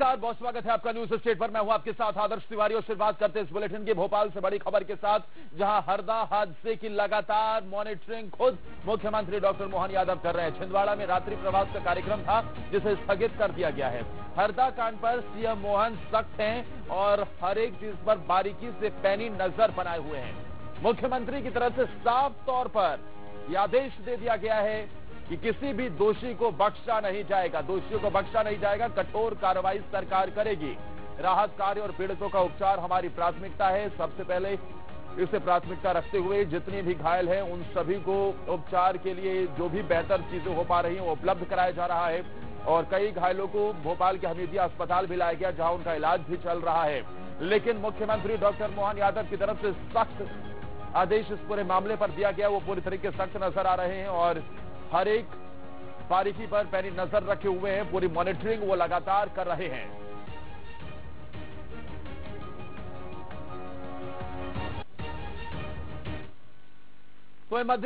नमस्कार, बहुत स्वागत है आपका न्यूज़ स्टेट पर। मैं हूँ आपके साथ आदर्श तिवारी और शुरुआत करते हैं इस बुलेटिन की भोपाल से बड़ी खबर के साथ, जहाँ हरदा हादसे की लगातार मॉनिटरिंग खुद मुख्यमंत्री डॉक्टर मोहन यादव कर रहे हैं। छिंदवाड़ा में रात्रि प्रवास का कार्यक्रम था, जिसे स्थगित कर दिया गया है। हरदा कांड पर सीएम मोहन सख्त हैं और हर एक चीज़ पर बारीकी से पैनी नज़र बनाए हुए हैं। मुख्यमंत्री की तरफ़ से साफ़ तौर पर आदेश दे दिया गया है कि किसी भी दोषी को बख्शा नहीं जाएगा। दोषियों को बख्शा नहीं जाएगा, कठोर कार्रवाई सरकार करेगी। राहत कार्य और पीड़ितों का उपचार हमारी प्राथमिकता है। सबसे पहले इसे प्राथमिकता रखते हुए जितने भी घायल हैं, उन सभी को उपचार के लिए जो भी बेहतर चीज़ें हो पा रही हैं उपलब्ध कराया जा रहा है। और कई घायलों को भोपाल के हमीदिया अस्पताल भी लाया गया, जहाँ उनका इलाज भी चल रहा है। लेकिन मुख्यमंत्री डॉक्टर मोहन यादव की तरफ़ से सख्त आदेश इस पूरे मामले पर दिया गया, वो पूरी तरीके सख्त नज़र आ रहे हैं और हर एक बारीकी पर पैनी नज़र रखे हुए हैं, पूरी मॉनिटरिंग वो लगातार कर रहे हैं। तो मध्य